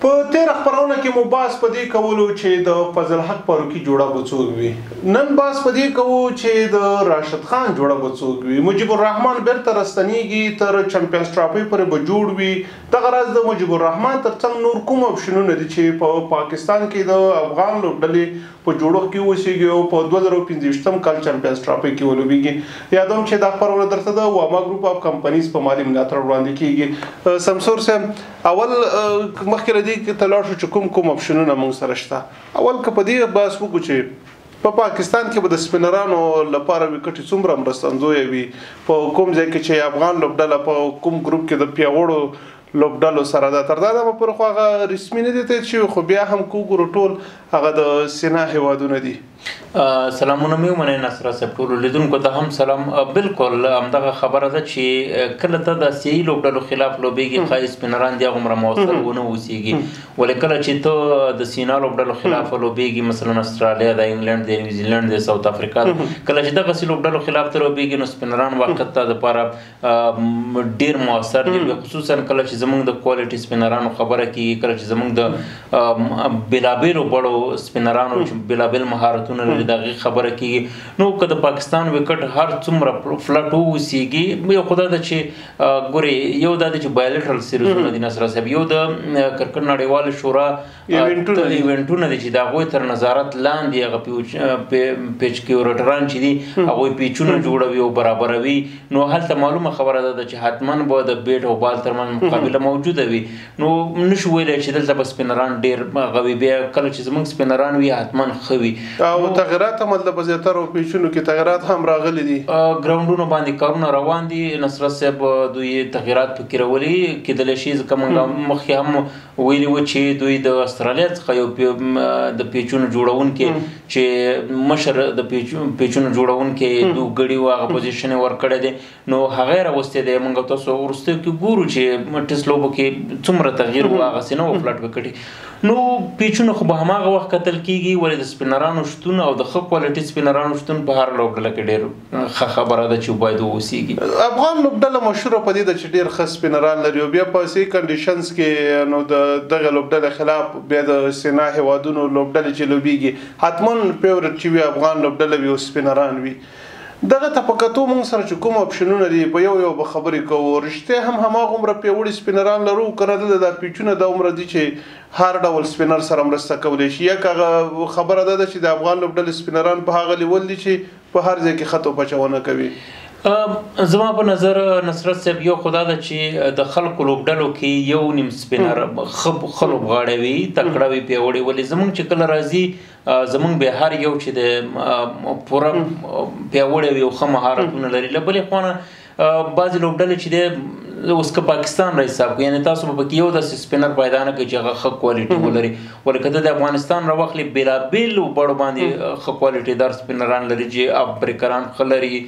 په تېره خپرونه کې مو بحث په دې کولو چې د فضل الحق فاروقي جوړه به څوک وي. نن بحث په دې کوو چې د راشد خان جوړه به څوک وي. مجیب الرحمن بېرته راستنېږي، تر چمپیانز ټرافۍ پورې به جوړ وي. دغه راز د مجیب الرحمن تر څنګ نور کوم اپشنونه دي چې په پاکستان کې د افغان لوبډلې په جوړښت کې اوسیږي او په دوه زره او پنځه ویشت کال چمپیانز ټرافي کې ولوبیږي. یادوم چې دا خپرونه درته د واما ګروپ اف کمپنیز په مالي ملاتړ وړاندې کیږي. سمسور صاحب اول مخکې له دې ته لاړ شو چې کوم کوم اپشنونه موږ سره شته اول که په دې بحث وکړو چې په پاکستان کې به د سپینرانو لپاره ویکټې څومره مرستندویه وي په کوم ځای کې چې افغان لوبډله په کوم ګروپ کې د پیاوړو لوبډلو سره ده تر دا دمه پورې خو هغه رسمي نه دي تایید شوي خو بیا هم که وګورو ټول هغه د سینا هیوادونه دي. سلامونه مې ومنئ نصرت صاحب ټولو لیدونکو ته هم سلام بلکل همدغه خبره ده چې کله ته د اسیایي لوبډلو خلاف لوبېږي ښایي سپینران دې هغومره موثر ونه اوسېږي ولې کله چې ته د سینا لوبډلو خلاف لوبېږي مثلا استرالیا ده انګلند دی نیوزیلند دی ساوت افریقا ده کله چې دغسې لوبډلو خلاف ته لوبېږي نو سپینران واقعیت ته دپاره ډیر موثر دي خصوصا کله چې زمونږ د کوالټي سپینرانو خبره کیږي کله چې زمونږ د بلابلو بړو سپینرانو چې بلابل مهارتونه لري دغه خبره کیږي نو که د پاکستان وکټ هر څومره فلټ وسیږي یو خدای د چې ګوري یو د چې بایلټرل سیریزونه دي نصر صاحب یو د کرکټ نړیوال شورا ټول ایونټونه دي چې د هغوی تر نظارت لاندې هغه پیچ کیورټران چې دي هغوی پیچونه جوړوي او برابروي نو هلته معلومه خبره ده چې حتما به د بیټ او بال ترمن مقابله موجوده وي نو نشو ویلی چې دلته به سپینران ډیر غوي بیا کله چې زمونږ سپینران وي حتما خوي او تغیرات هم د بزیتر او پیچونو کې تغیرات هم راغلي دي ګراوندونو باندې کارونه روان دي نصرت صاحب دوی تغیرات فکرولي کېدل شي ځکه موږ مخکې هم ویلي و چې دوی د استرالیا څخه یو د پیچونو جوړونکي چې مشر د پیچونو جوړونکي دوه غړي واغه پوزیشن ورکړی دی نو هغه راوستي دی موږ تاسو ورسته کې ګورو چې ټیس لوبو کې څومره تغییر واغه سينو فلټ وکړي نو پیچونو خو به هماغه وخت قتل کیږي ولې د سپینرانو شتون او د خپ کوالټي سپینرانو شتون په هر لوبډله کې ډیر ښه خبره ده چې باید واوسیږي. افغان لوبډله مشهوره په دې ده چې ډېر ښه سپینران لري او بیا په سي کنډیشنز کې نو د دغې لوبډلې خلاف بیا د سینا هېوادونو لوبډلې چې لوبیږي حتما فیورټ چې وي افغان لوبډله وي او سپینران وي دغه ته په کتو موږ سره چې کوم اپشنونه دي په یو یو به خبرې کوو رښتیا هم هماغومره پیوړي سپینران لرو کنه دلته دا پیچونه داومره دي چې هر ډول سپینر سره مرسته کولی شي یک هغه خبره دا ده چې د افغان لوبډلې سپینران په هغه لیول دي چې په هر ځای کې خط او پچه ونه کوي. زما په نظر نصرت صاحب يو خو دا ده چي د خلکو لوبډلو کي يو نيم سپينر ښه لوبغاړی وي تکړه وي پياوړی ولي زموږ چي کله راځي زموږ بيا هر يو چي ده پوره پياوړی وي او ښه مهارتونه لري له بلي خوا نه بعضې لوبډلې چې دی اوس که پاکستان را حساب کړو یعنې تاسو به پکې یو داسې سپینر پیدا نه کړئ چې هغه ښه کوالټي ولري ولې که ته د افغانستان را واخلې بېلابېل لوبډو باندې ښه کوالټي دار سپینران لري چې اف بریکران ښه لري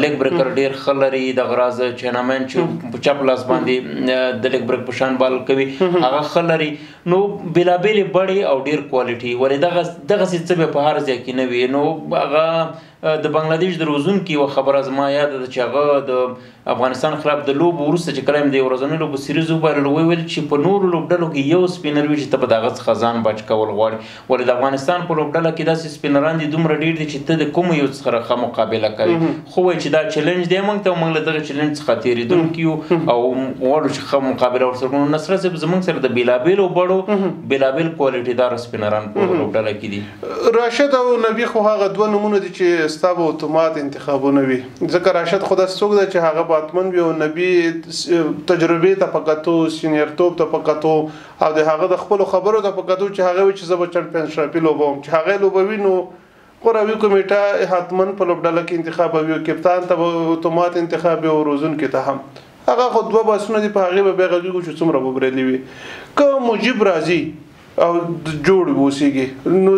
لیګ بریکر ډېر ښه لري دغه راز چینامین چې په چپ لاس باندې د لیګ بریک په شان بال کوي هغه ښه لري نو بېلابېلې بڼې او ډېر کوالټي ولې دغه دغسې څه به په هر ځای کې نه وي نو هغه د بنګلادیش د روزونکي یوه خبره زما یاده ده چې هغه د افغانستان خلاف د لوبو وروسته چې کله هم د یو ورځنیو لوبو سیریز وبایللو ویې ویل چې په نورو لوبډلو کې یو سپینر وي چې ته به د هغه څخه ځان بچ کول غواړې ولې د افغانستان په لوبډله کې داسې سپینران دي دومره ډېر دي چې ته د کومو یو څخه ښه مقابله کوې خو وایي چې دا چیلنج دی موږ ته او موږ له دغه چیلنج څخه تېرېدونکي یو او غواړو چې ښه مقابله ورسره کړو نصرت صاحب زموږ سره د بېلابېلو بڼو بېلابېل کوالټي داره سپینران په لوبډله کې دي راشد او نبي خو هغه دوه نومونه دي چې ستا به اتومات انتخابونه وي ځکه راشد خو داسې څوک دی چې هغه به اتمن وي او نبي تجربې ته په کتو سینیرتوب ته په کتو او د هغه د خپلو خبرو ته په کتو چې هغه وي چې زه به چمپیونز ټرافي لوبوم چې هغه لوبوي نو غوراوي کمیټه حتمن په لوبډله کې انتخابوي او کپتان ته به اتومات انتخاب او روزونکي ته هم هغه خو دوه باسونه دي په هغې به بیا غږېږو چې څومره به بریالي وي که مجیب راځي او جوړ وسیږي نو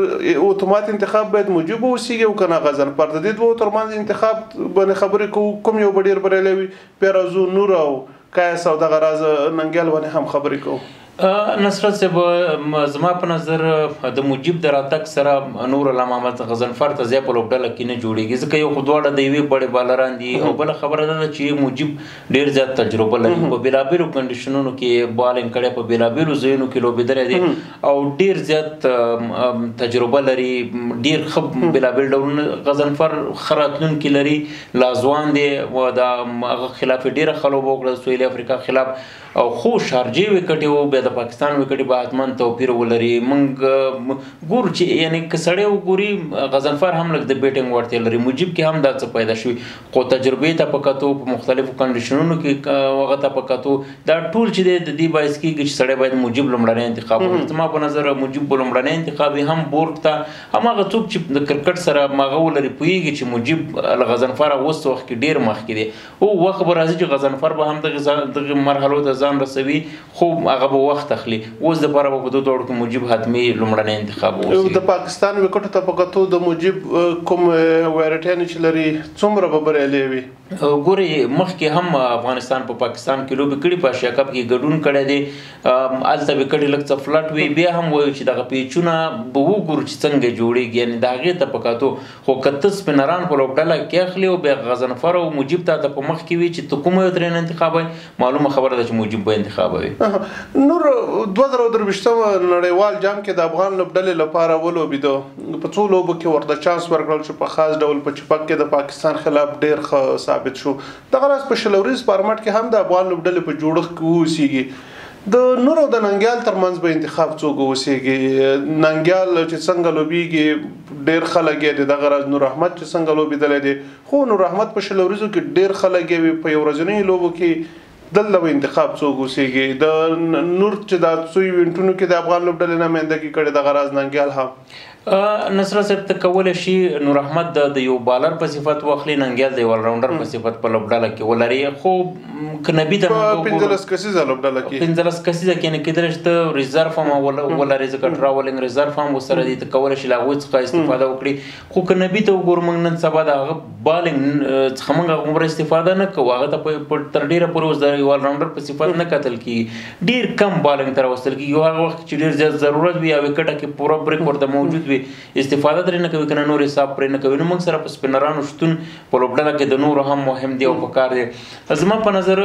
اتومات انتخاب باید موجب وسیږي او کنه غزل پر د دې دوه ترمنځ انتخاب باندې خبرې کو کوم یو ډیر بریالی وي پیرازو نور او کایس او دغه راز ننګیال باندې هم خبرې کو نصرت صاحب زما په نظر د موجب د راتک سره نور علامه محمد غزل فر ته ځای په لوبډله کې نه جوړیږي ځکه یو خو دواړه د یوې بړې بالران دي او بل خبره ده چې موجب ډیر زیات تجربه لري په بیلابیلو کنډیشنونو کې بالینګ کړي په بیلابیلو ځایونو کې لوبېدلی دی او ډیر زیات تجربه لري ډیر خب بیلابیل ډولونه غزنفر خراتلون کې لري لازوان دی و دا هغه خلاف ډیره خلوب وکړه سویل افریقا خلاف او خو شارجې وکټي او بیا د پاکستان وکټي به حتما توپیر ولري مونږ ګورو چې یعنی کسړې وګوري غزنفر هم لګ د بیټینګ ورته لري مجيب کې هم دا څه پیدا شوی خو تجربې ته په کتو په مختلفو کنډیشنونو کې هغه ته په کتو دا ټول چې دی د دې باعث کېږي چې سړی باید موجب لومړنی انتخاب وکړي زما په نظر موجب به لومړنی انتخاب هم بورډ ته هماغه څوک چې د کرکټ سره ماغه ولري پوهېږي چې موجب له غضنفره اوس وخت کې ډېر مخکې دی او وخت به راځي چې غضنفر به هم دغه دغه مرحلو ته ځان رسوي خو هغه به وخت اخلي، اوس لپاره به په دو دوړو کې مجیب حتمي لومړنی انتخاب اوسي. د پاکستان ویکټو ته په کتو د مجیب کوم ویرټیانې چې لري څومره به بریالې وي؟ ګورئ مخکې هم افغانستان په پاکستان کې لوبې کړي، په اشیا کپ کې ګډون کړی دی، هلته ویکټې لږ څه فلټ وې، بیا هم وایو چې دغه پیچونه به وګورو چې څنګه جوړیږي، یعنې د هغې ته په کتو، خو که ته سپینران په لوبډله کې اخلې او بیا غضنفر او مجیب تاته په مخ کې وي چې ته کومه یو ترینه انتخابوې، معلومه خبره ده چې موجب به انتخاب وي نور 2023 نړیوال جام کې د افغان لوبډلې لپاره ولوبیدو په څو لوبو کې ورته چانس ورکړل شو په خاص ډول په چپک کې د پاکستان خلاف ډیر ښه ثابت شو دغه راز په شلوريز فارمټ کې هم د افغان لوبډلې په جوړښت کې ووسیږي د نور او د ننګیال ترمنځ به انتخاب څوک وسیږي ننګیال چې څنګه لوبيږي ډیر خلک یې دغه راز نور احمد چې څنګه لوبي دلې دي هو نو رحمت په شل اوریزو کې ډیر خلک یوې په یو ورځنیو لوبو کې دلته به انتخاب څوک اوسیږې د نور چې دا څو ایونټونو کې د افغان لوبډلې نماینده کې کړې دغه راز ننګیال هم نصر صاحب ته کول شي نور احمد د یو بالر په صفت واخلي ننګیال د یو الراونډر په صفت په لوبډله کې ولري خو کنبي د 15 کسیزه لوبډله کې 15 کسیزه کې نه کېدل چې ته ریزرف هم ولري ځکه ټراولینګ ریزرف هم وسره دي ته کول شي لا وڅ کا استفاده وکړي خو که نبي ته وګورو موږ نن سبا د هغه بالینګ څخه موږ هغومره استفاده نه کوو هغه ته په تر ډیره پورې اوس د یو الراونډر په صفت نه کتل کیږي ډیر کم بالینګ تر وستل کیږي هغه وخت چې ډیر زیات ضرورت وي او کټه کې پوره بریک ورته موجود وي استفاده ترې نه کوي کنه نور حساب پرې نه کوي نو موږ سره په سپینرانو شتون په لوبډله کې د نور هم مهم دی او په کار دی زما په نظر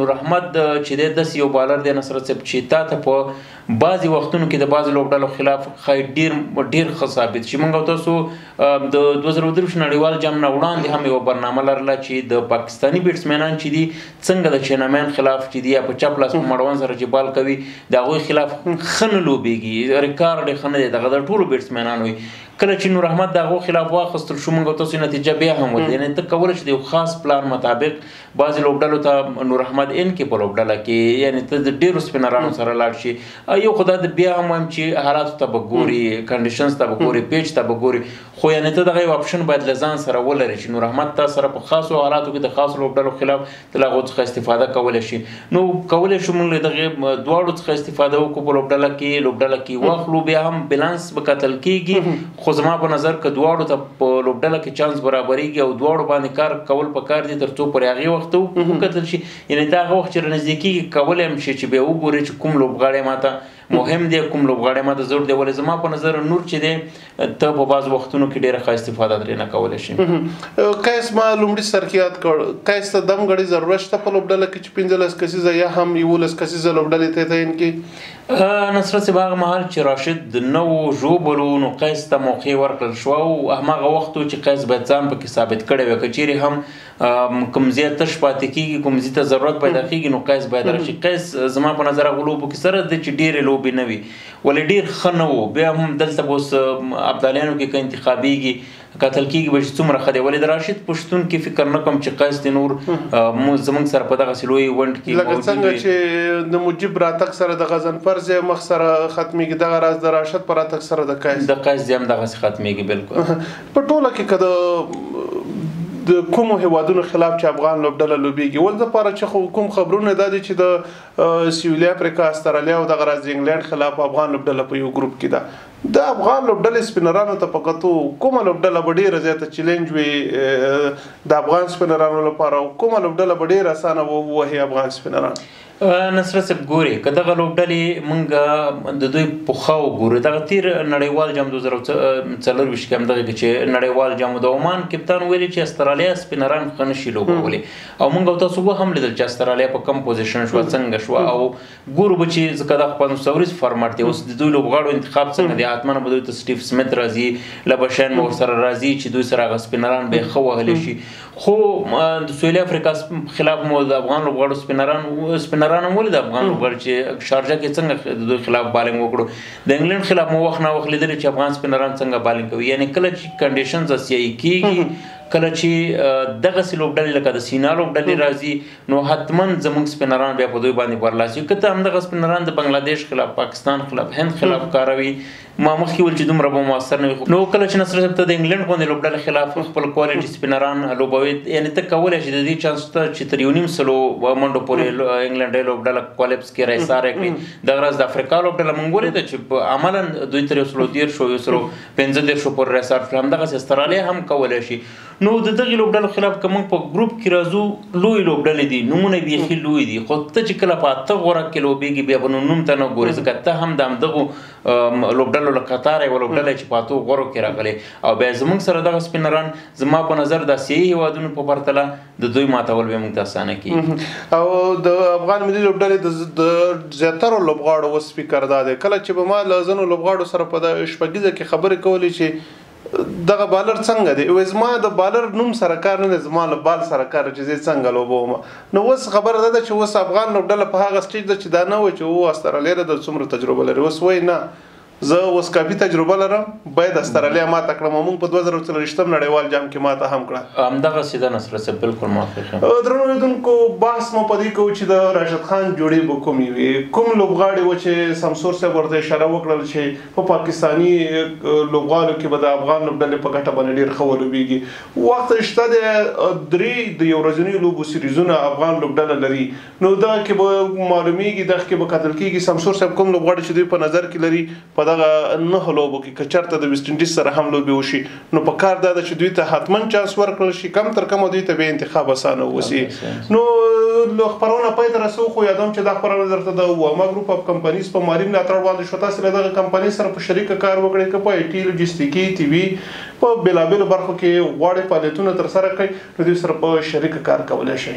نور احمد چې د داس یو بالر دی نصرت صاحب چې تا ته په بعضی وختونو کې د بعضو لوبډلو خلاف ښايي ډېر ډېر ښه ثابت شي موږ او تاسو د 2023 نړیوال جام نه وړاندې هم یو برنامه لرله چې د پاکستاني بیټسمنان چې دي څنګه د چینامین خلاف چې دي یا په چپ لاس په مړوند سره چې بال کوي د هغوی خلاف ښه نه لوبېږي ریکارډ یې ښه نه دی دغه د ټولو بیټسمنانو وي کله چې نور احمد د هغو خلاف واخیستل شو موږ او تاسو نتیجه بیا هم ولید یعنې ته کولی شې د یو خاص پلان مطابق بعضې لوبډلو ته نور احمد ان کې په لوبډله کې یعنې ته د ډېرو سپینرانو سره لاړ شي یو خو دا د بیا هم وایم چې حالاتو ته به ګوري کنډیشنز ته به ګوري پیچ ته به ګوري خو یعنې ته دغه یو اپشن باید له ځان سره ولرې چې نور احمد تا سره په خاصو حالاتو کې د خاصو لوبډلو خلاف ته له هغو څخه استفاده کولی شي نو کولای شو موږ له دغه دواړو څخه استفاده وکړو په لوبډله کې لوبډله کې واخلو بیا هم بیلانس به کتل کیږي خو زما په نظر کې دواړو ته په لوبډله کې چانس برابرېږي او دواړو باندې کار کول پکار دي ترڅو پر هغه وخت وکتل شي یعنی دا هغه وخت چې رنځدې کیږي کولای هم شي چې بیا وګوري چې کوم لوبغاړی ماته مهم دی کوم لوبغاړی ما د زور دی ولې زما په نظر نور چې دی ته په باز وختونو کې ډیره ښه استفاده درې نه کولای شي کیس ما لومړي سر کې یاد کړ کیس ته دم غړي ضرورت شته په لوبډله کې چې 15 کسیزه یا هم 11 کسیزه لوبډلې ته تعین کې نصرت صاحب هغه مهال چې راشد د نو ژوبلو نو قیس ته موقع ورکړل شو او هغه وخت چې قیس به ځان پکې ثابت کړي وکړي هم کوم زیات تش پاتې کیږي کوم زی ته ضرورت پیدا کیږي نو قیس باید راشي قیس زما په نظر غلو په کې سره د چې ډېرې لوبې نه وي ولې ډېر ښه نه وو بیا هم دلته به اوس ابدالیانو کې که انتخابېږي کتل کیږي به چې څومره ښه دی ولې د راشد په شتون کې فکر نه کوم چې قیس د نور زمونږ سره په دغسې لوی ونډ کې لکه څنګه چې د مجیب راتګ سره د غضنفر ځای مخ سره ختمېږي دغه راز د راشد په راتګ سره د قیس د قیس ځای هم دغسې ختمېږي بلکل په ټوله کې که د د کومو هوادونو خلاف چې افغان لوبډله لوبيږي ول د پاره چې خو کوم خبرونه دا دي چې د سیولیا افریقا استرالیا او د غراز د انګلند خلاف افغان لوبډله په یو ګروپ کې ده د افغان لوبډله سپینرانو ته پکتو کومه لوبډله ډیره زیاته چیلنج وي د افغان سپینرانو لپاره کومه لوبډله ډیره اسانه وو وه افغان سپینران نصرت صاحب ګوري که دغه لوبډلې مونږ د دوی پخوا وګورو دغه تیر نړیوال جام 2024 کې هم دغه کې چې نړیوال جام د عمان کپتان ویلي چې استرالیا سپینران ښه نشي لوبولی او مونږ تاسو به هم لیدل چې استرالیا په کم پوزیشن شو څنګه شو او ګورو به چې ځکه دا خپل سوريز فارمټ دی اوس د دوی لوبغاړو انتخاب څنګه دی اتمنه به دوی ته سټیف سمیت راځي لبشین مور سره راځي چې دوی سره غسپینران به خو وهل شي خو د سویلي افریقا خلاف مو د افغان لوبغاړو سپینران سپینران هم ولې د افغان لوبغاړو چې شارجه کې څنګه د دوی خلاف بالینګ وکړو د انګلند خلاف مو وخت نه وخت لیدل چې افغان سپینران څنګه بالینګ کوي یعنی کله چې کنډیشنز اسیایي کیږي کله چې دغه سلوبډلې لکه د سینا لوبډلې راځي نو حتما زموږ سپینران بیا په دوی باندې برلاسي کته هم دغه سپینران د بنگلاديش خلاف پاکستان خلاف هند خلاف کاروي ما مخکې ویل چې دومره به موثر نه وي نو کله چې نصر صاحب ته د انګلند غوندې لوبډلې خلاف خپل کوالټي سپینران لوبوي یعنی ته کولای شې د دې چانس ته چې تر یو نیم سلو منډو پورې انګلندۍ لوبډله کولیپس کې رايساره کړي د غرض د افریقا لوبډله مونږ ولې ده چې په عملا دوی تر یو سلو دیر شو یو سلو پنځه دیر شو پورې رايسار کړل همدغه استرالیا هم کولای شي نو د دغه لوبډلو خلاف کوم په ګروپ کې راځو لوی لوبډلې دي نمونه بیخي لوی دي خو ته چې کله په اته غوره کې لوبېږي بیا به نوم ته نه ګورې ځکه ته هم د همدغو لوبډلو له قطاره یوه لوبډله چې په اتو غورو کې راغلې او بیا زموږ سره دغه سپینران زما په نظر د اسیایي هیوادونو په پرتله د دوی ماتول به موږ ته اسانه کیږي او د افغان ملي لوبډلې د زیاترو لوبغاړو وس فکر دا دی کله چې به ما له ځینو لوبغاړو سره په شپږیزه کې خبرې کولې چې دغه بالر څنګه دی وې زما د بالر نوم سره کار نه زما له بال سره کار چې زه څنګه لوبوم نو اوس خبره ده چې اوس افغان لوبډله په هغه سټیج ده چې دا نه و چې او استرالیا د څومره تجربه لري اوس وای نه زه اوس کافي تجربه لرم باید استرالیا ما تکړه موږ په 2023 نړیوال جام کې ما ته هم کړه هم دغه سیده نصر سره بالکل موافق یم درنو لیدونکو بحث مو پدې کو چې د راشد خان جوړې به کومې وي کوم لوبغاړي و چې سمسور سره ورته اشاره وکړل چې په پاکستاني لوبغالو کې به د افغان لوبډلې په ګټه باندې ډیر ښه ولوبېږي وخت شته دی درې د یو ورځنیو لوبو سیریزونه افغان لوبډله لري نو دغه کې به معلومیږي دغه کې به کتل کیږي سمسور صاحب کوم لوبغاړي چې دوی په نظر کې لري په دغه نهه لوبو کې که چرته د ویسټ انډیز سره هم لوبې وشي نو په کار دا ده چې دوی ته حتما چانس ورکړل شي کم تر کمه دوی ته به انتخاب اسانه وسی نو له خبرونه پای ته رسو خو یادوم چې دا خبرونه درته د واما ګروپ اف کمپنیز په مالي ملاتړ وړاندې شو تاسو له دغه کمپنۍ سره په شریکه کار وکړئ که په آی ټي لوجستیکي طبي په بېلابېلو برخو کې غواړئ فعالیتونه ترسره کړئ نو دوی سره په شریکه کار کولی شئ